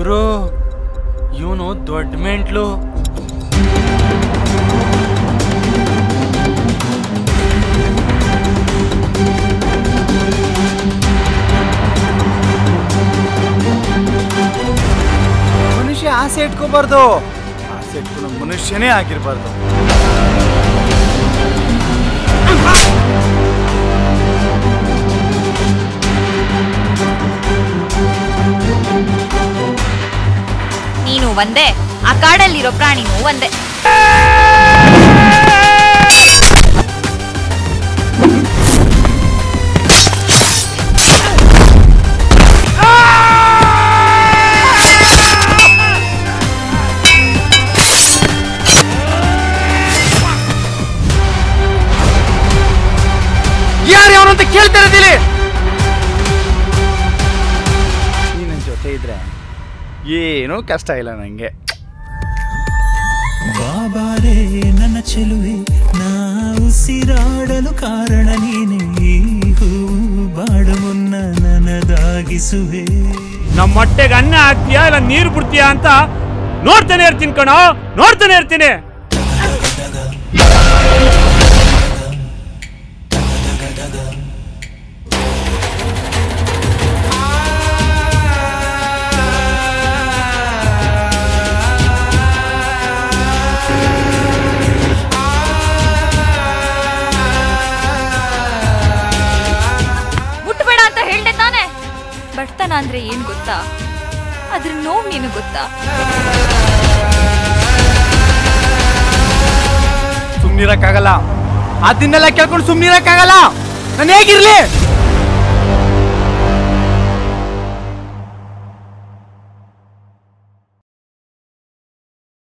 ಗುರು ಇವನು ದೊಡ್ಡ ಮೆಂಟ್ಲು ಮನುಷ್ಯ ಆಸೆ ಇಟ್ಕೋಬಾರ್ದು ಆಸೆ ಇಟ್ಕೊಳ್ಳೋ ಮನುಷ್ಯನೇ ಆಗಿರ್ಬಾರ್ದು ನೀನು ಒಂದೇ ಆ ಕಾಡಲ್ಲಿರೋ ಪ್ರಾಣಿನೂ ಒಂದೇ. ಅಂತ ಕೇಳ್ತಾ ಇರೋದಿಲ್ಲಿ? ನೀ ಜೊತೆ ಇದ್ರೆ ಏನೂ ಕಷ್ಟ ಇಲ್ಲ ನನಗೆ ಬಾಬಾರೇ ನನ್ನ ಚೆಲುವೆ ನಾ ಉಸಿರಾಡಲು ಕಾರಣ ನೀನೇ. ಬಾಡ ಮುನ್ನ ನನದಾಗಿಸುವೆ. ನಮ್ಮ ಹೊಟ್ಟೆಗೆ ಅನ್ನ ಹಾಕ್ತೀಯಾ ಇಲ್ಲ ನೀರು ಬಿಡ್ತೀಯಾ ಅಂತ ನೋಡ್ತಾನೆ ಇರ್ತೀನಿ ಕಣೋ ನೋಡ್ತಾನೆ ಇರ್ತೀನಿ. ಬಡತನ ಅಂದ್ರೆ ಏನ್ ಗೊತ್ತಾ? ಅದ್ರ ನೋವು ನೀನು ಗೊತ್ತಾ? ಸುಮ್ನಿರಕ್ಕಾಗಲ್ಲ. ಅದನ್ನೆಲ್ಲ ಕೇಳ್ಕೊಂಡು ಸುಮ್ನಿರಕ್ಕಾಗಲ್ಲ. ನಾನು ಹೇಗಿರ್ಲಿ?